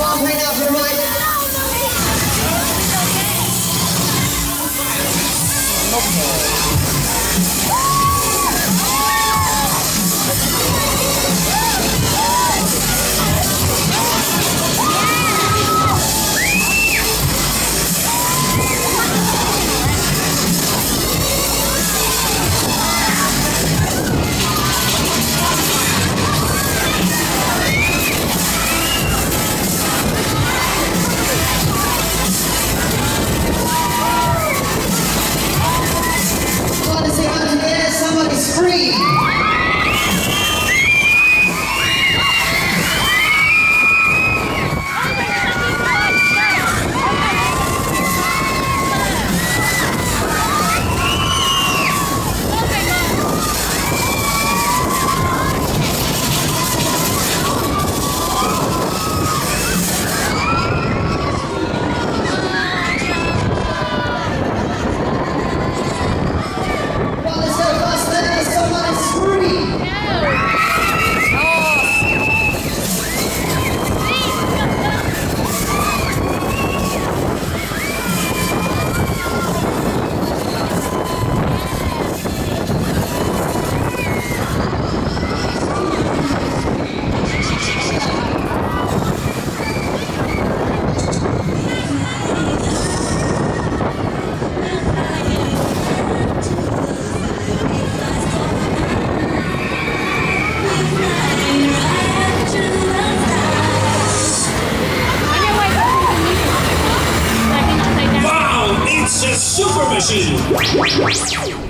Right. Want Machine.